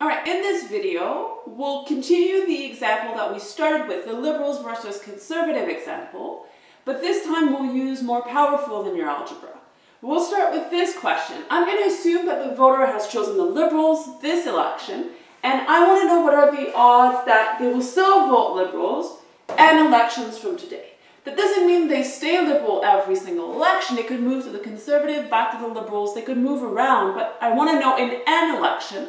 All right, in this video, we'll continue the example that we started with, the liberals versus conservative example, but this time we'll use more powerful linear algebra. We'll start with this question. I'm going to assume that the voter has chosen the liberals this election, and I want to know what are the odds that they will still vote liberals and elections from today. That doesn't mean they stay liberal every single election. They could move to the conservative, back to the liberals. They could move around, but I want to know in an election,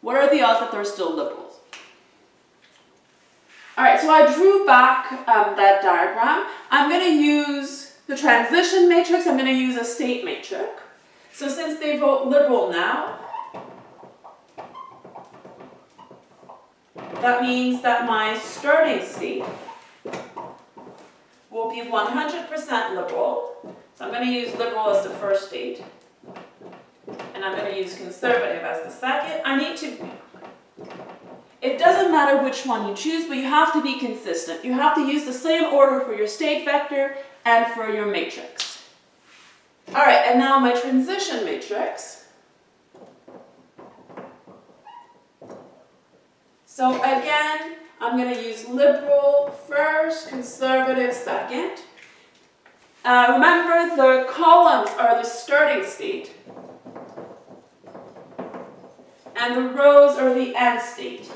what are the odds that they're still liberals? All right, so I drew back um, that diagram. I'm going to use the transition matrix. I'm going to use a state matrix. So since they vote liberal now, that means that my starting state will be 100% liberal. So I'm going to use liberal as the first state and I'm going to use conservative as the second. I need to, it doesn't matter which one you choose, but you have to be consistent. You have to use the same order for your state vector and for your matrix. All right, and now my transition matrix. So again, I'm going to use liberal first, conservative second. Uh, remember, the columns are the starting state and the rows are the end state.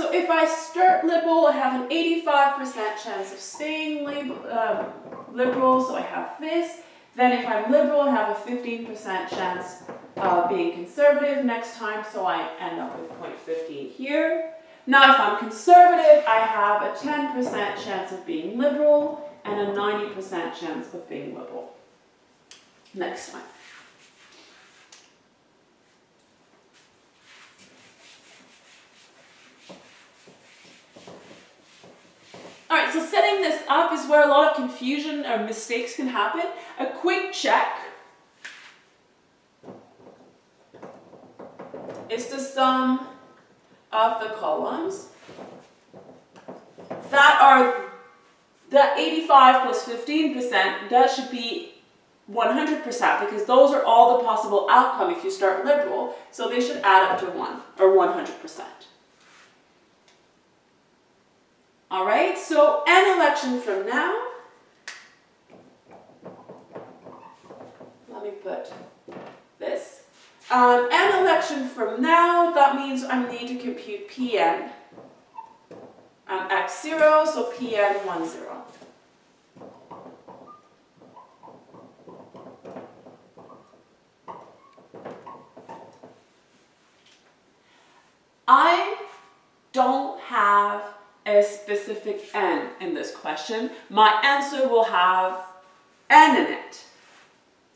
So if I start liberal, I have an 85% chance of staying um, liberal, so I have this. Then if I'm liberal, I have a 15% chance uh, being conservative next time, so I end up with 0.15 here. Now, if I'm conservative, I have a 10% chance of being liberal and a 90% chance of being liberal next time. All right, so setting this up is where a lot of confusion or mistakes can happen. A quick check is the sum of the columns that are the 85 plus 15%, that should be 100% because those are all the possible outcome if you start liberal, so they should add up to 1 or 100%. All right, so an election from now, let me put this um, an election from now, that means I need to compute Pn um, x0, so Pn 1, 0. I don't have a specific n in this question. My answer will have n in it.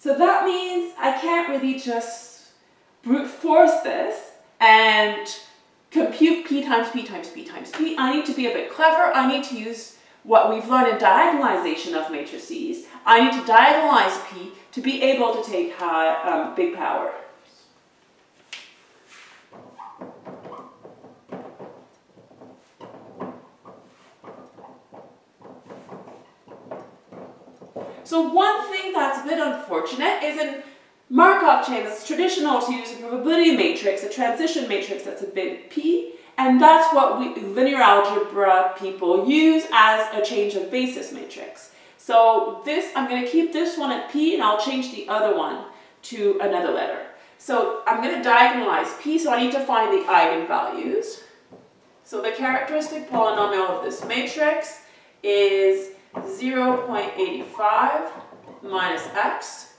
So that means I can't really just brute force this and compute p times p times p times p. I need to be a bit clever. I need to use what we've learned in diagonalization of matrices. I need to diagonalize p to be able to take high, um, big power. So one thing that's a bit unfortunate is in Markov chain is traditional to use a probability matrix, a transition matrix that's a bit p, and that's what we, linear algebra people use as a change of basis matrix. So this, I'm going to keep this one at p and I'll change the other one to another letter. So I'm going to diagonalize p, so I need to find the eigenvalues. So the characteristic polynomial of this matrix is 0.85 minus x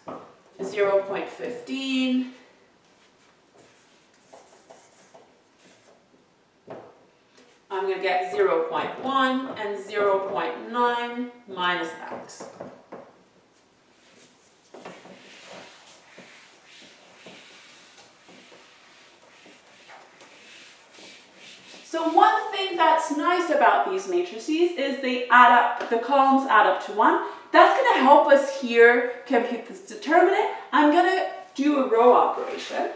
0 0.15, I'm going to get 0 0.1 and 0 0.9 minus x. So one thing that's nice about these matrices is they add up, the columns add up to 1. That's to help us here compute this determinant. I'm going to do a row operation.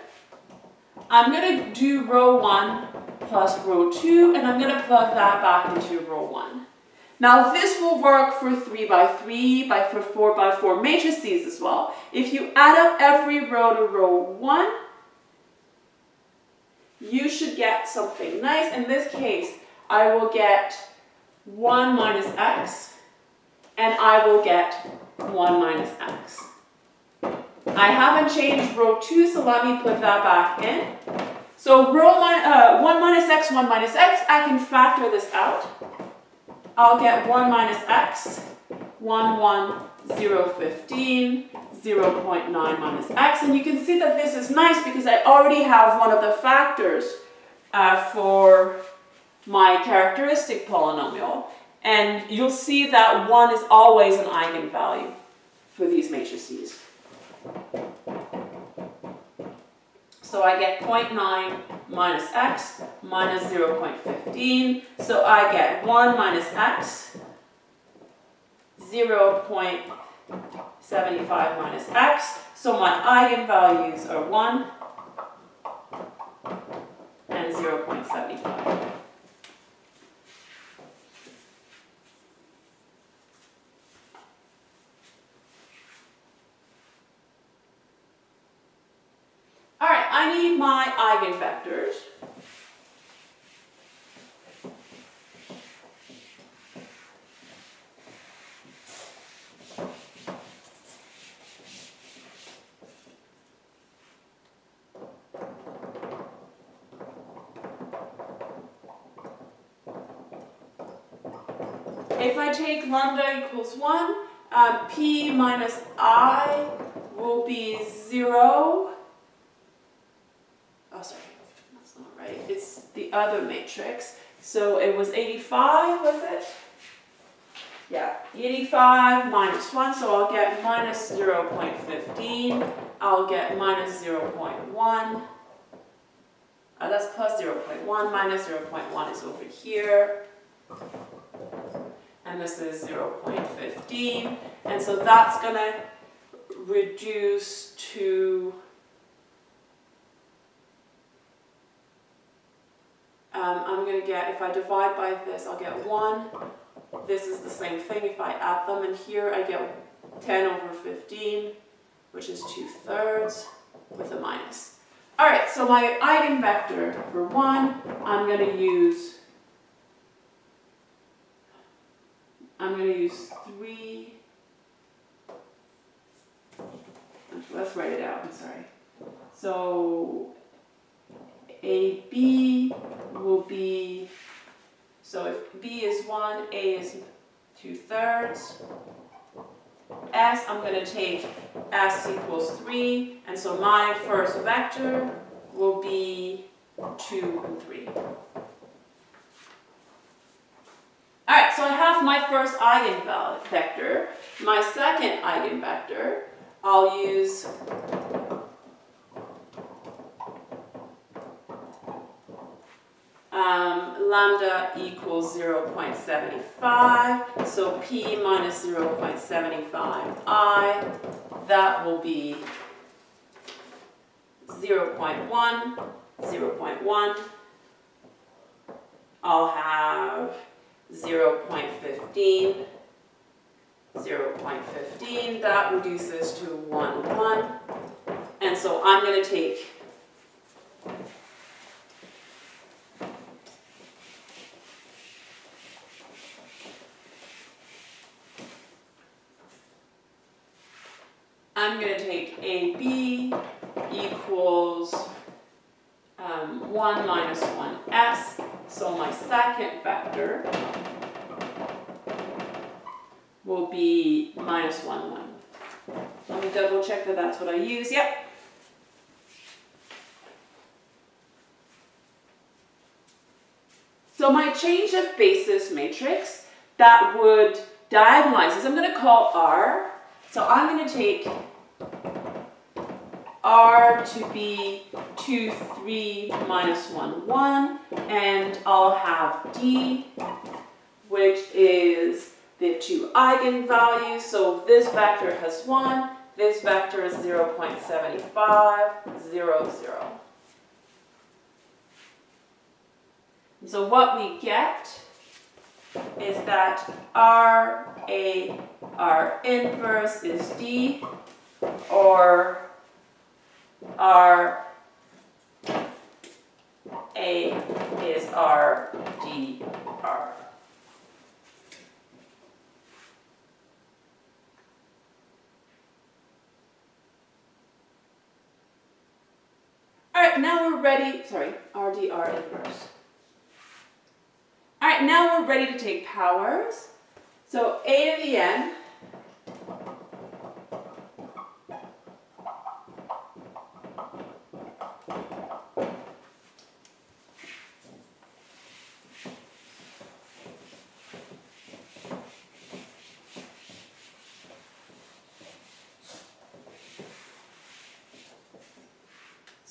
I'm going to do row 1 plus row 2, and I'm going to plug that back into row 1. Now this will work for 3 by 3, by for 4 by 4 matrices as well. If you add up every row to row 1, you should get something nice. In this case, I will get 1 minus x, and I will get 1 minus x. I haven't changed row 2, so let me put that back in. So row min uh, 1 minus x, 1 minus x, I can factor this out. I'll get 1 minus x, 1, 1, 0, 15, 0 0.9 minus x. And you can see that this is nice because I already have one of the factors uh, for my characteristic polynomial. And you'll see that 1 is always an eigenvalue for these matrices. So I get 0.9 minus x minus 0.15. So I get 1 minus x, 0.75 minus x. So my eigenvalues are 1 and 0.75. I need my eigenvectors. If I take lambda equals 1, uh, p minus i will be 0 oh sorry, that's not right, it's the other matrix. So it was 85, was it? Yeah, 85 minus 1, so I'll get minus 0 0.15. I'll get minus 0 0.1. Uh, that's plus 0 0.1, minus 0 0.1 is over here. And this is 0 0.15. And so that's going to reduce to Um, I'm going to get, if I divide by this, I'll get 1. This is the same thing if I add them. And here I get 10 over 15, which is 2 thirds with a minus. All right, so my eigenvector for 1, I'm going to use, I'm going to use 3, let's write it out, I'm sorry. So AB will be, so if B is 1, A is 2 thirds. S, I'm going to take S equals 3, and so my first vector will be 2 and 3. Alright, so I have my first eigenvector. My second eigenvector, I'll use um, lambda equals 0.75, so p minus 0.75i, that will be 0.1, 0.1. I'll have 0.15, 0.15, that reduces to 1, 1. And so I'm going to take I'm going to take AB equals um, 1 minus 1s. So my second vector will be minus 1, 1. Let me double check that that's what I use. Yep. So my change of basis matrix that would diagonalize this, I'm going to call R. So I'm going to take R to be 2, 3, minus 1, 1, and I'll have D, which is the two eigenvalues. So this vector has 1, this vector is 0 0.75, 0, 0. So what we get is that R A R inverse is D or R A is R D R. All right, now we're ready, sorry, RDR inverse. All right, now we're ready to take powers. So a to the n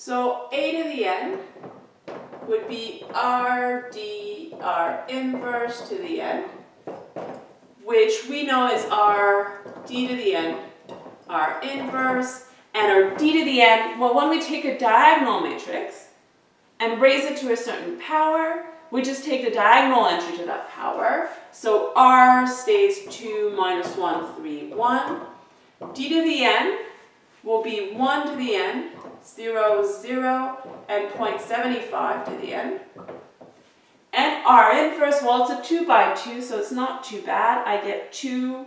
So a to the n would be r d r inverse to the n, which we know is r d to the n r inverse, and our d to the n, well when we take a diagonal matrix and raise it to a certain power, we just take the diagonal entry to that power. So r stays 2 minus 1, 3, 1. d to the n will be 1 to the n 0, 0, and 0.75 to the n. And our inverse, well, it's a 2 by 2, so it's not too bad. I get 2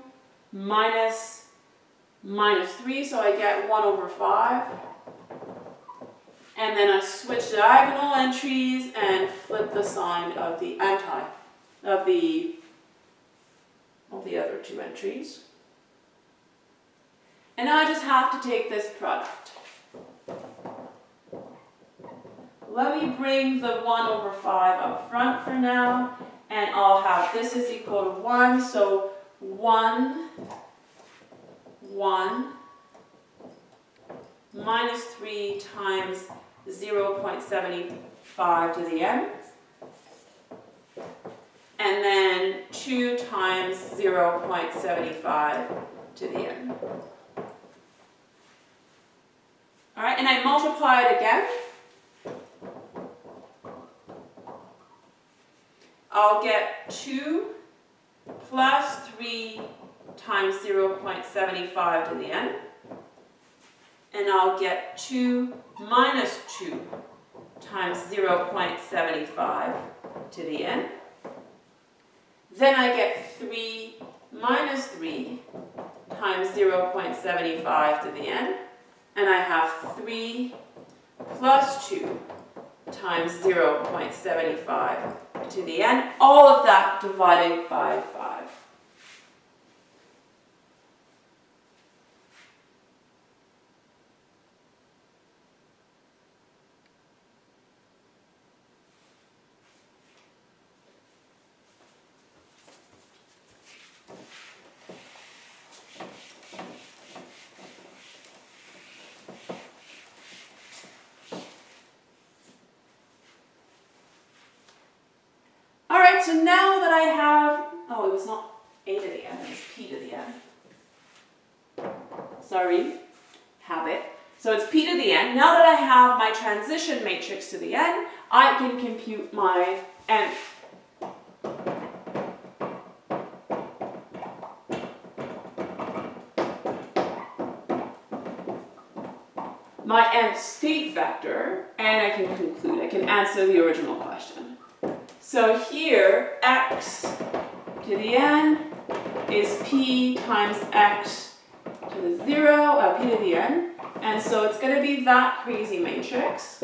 minus, minus 3, so I get 1 over 5. And then I switch diagonal entries and flip the sign of the anti, of the, of the other two entries. And now I just have to take this product. Let me bring the 1 over 5 up front for now, and I'll have this is equal to 1, so 1, 1, minus 3 times 0 0.75 to the n, and then 2 times 0 0.75 to the n. All right, and Multiply it again. I'll get 2 plus 3 times 0 0.75 to the n. And I'll get 2 minus 2 times 0 0.75 to the n. Then I get 3 minus 3 times 0 0.75 to the n. And I have 3 plus 2 times 0 0.75 to the n, all of that divided by 5. So now that I have, oh, it was not A to the n, it was P to the n. Sorry, habit. So it's P to the n. Now that I have my transition matrix to the n, I can compute my nth. my nth state vector, and I can conclude, I can answer the original question. So here, x to the n is p times x to the 0, uh, p to the n. And so it's going to be that crazy matrix.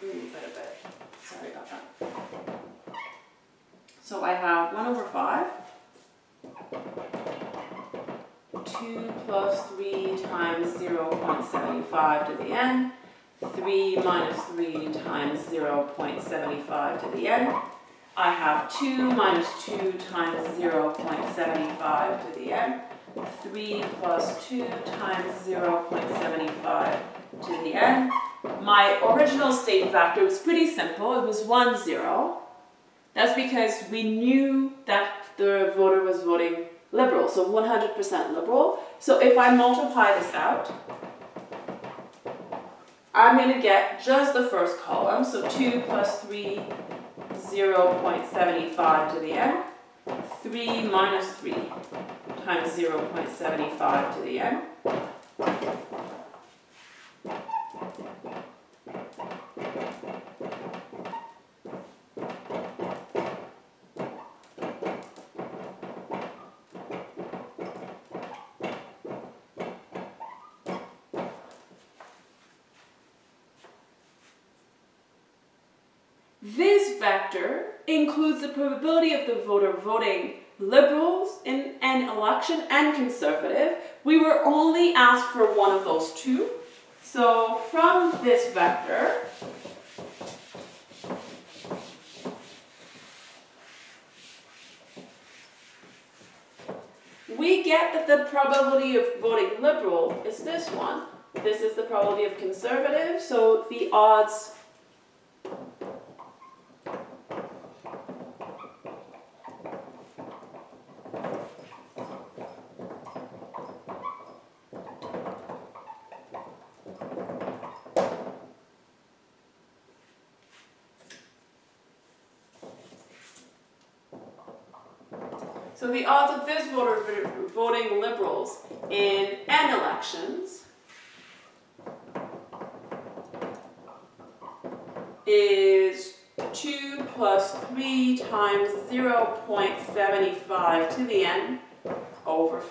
Hmm. So I have 1 over 5. 2 plus 3 times 0 0.75 to the n. 3 minus 3 times 0 0.75 to the n. I have 2 minus 2 times 0 0.75 to the n. 3 plus 2 times 0.75 to the n. My original state vector was pretty simple. It was 1, 0. That's because we knew that the voter was voting liberal, so 100% liberal. So if I multiply this out, I'm going to get just the first column, so 2 plus 3, 0.75 to the n. 3 minus 3 times 0.75 to the n. This vector includes the probability of the voter voting liberals in an election and conservative. We were only asked for one of those two. So from this vector, we get that the probability of voting liberal is this one. This is the probability of conservative, so the odds So the odds of this voter voting liberals in N elections is 2 plus 3 times 0.75 to the N over